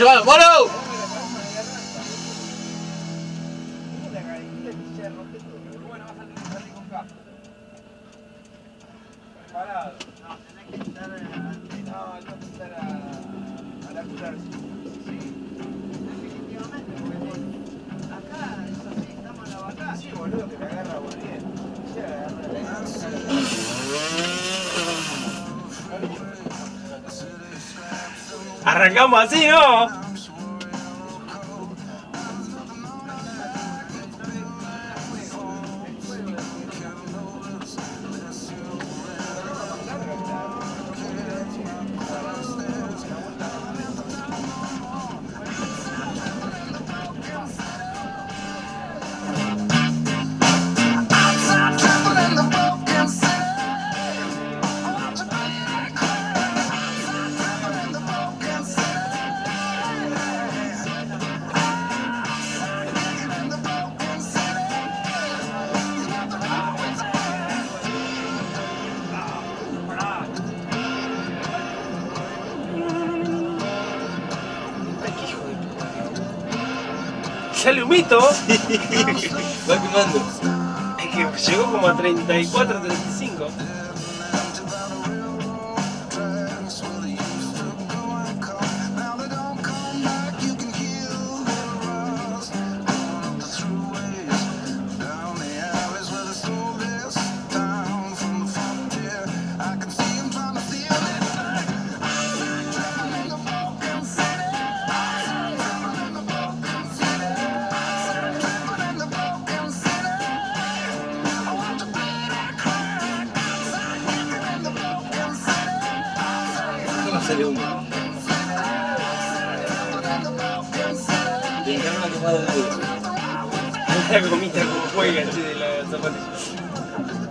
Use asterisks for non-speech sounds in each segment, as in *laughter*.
llévalo, ¡Mano! boludo, que te agarra, Arrancamos así, ¿no? Sale humito. *laughs* Va quemando. Es que llegó como a 34, 35. Sale humo? Quemada de *laughs* huevo. La gomita como juega, de la zapatilla.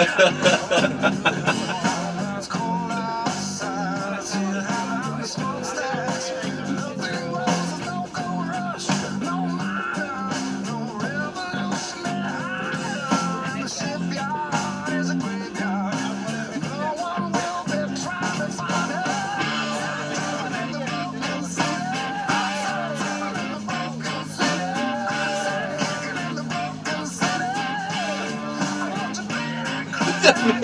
Ha ha ha ha ha! Me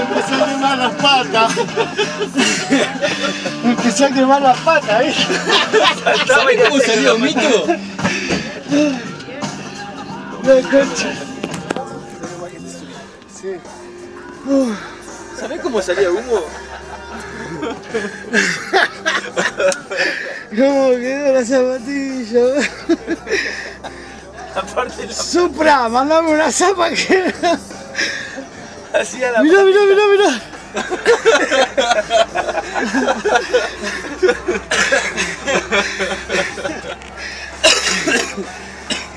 empezó a quemar las patas. Me empezó a quemar las patas, ¿eh? ¿Sabés cómo salió mito? La concha. Sí. ¿Sabés cómo salía humo? ¿Cómo quedó la zapatilla? *laughs* Aparte la Supra, *laughs* mandame una zapa que. hacía la Mirá, mirá, mirá, mirá.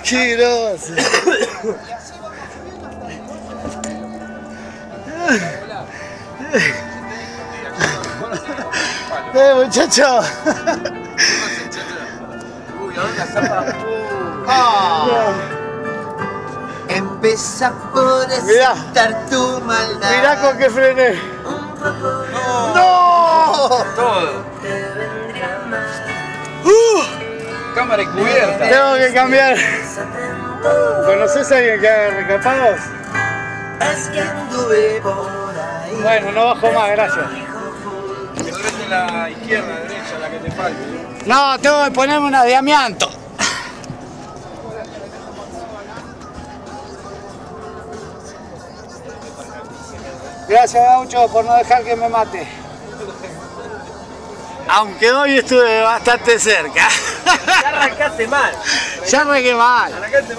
Qué groso. Eh, muchacho. Empieza por Mirá. aceptar tu maldad. Mirá con qué frené. Todo. Cámara encubierta. Tengo que cambiar. ¿Conoces a alguien que haga recapados? Es que anduve por ahí. Bueno, no bajo más, gracias. la izquierda, derecha, la que te falte. No, tengo que ponerme una de amianto. Gracias, Gaucho, por no dejar que me mate. Aunque hoy estuve bastante cerca. Ya arrancaste mal. ya arranqué mal. Arrancaste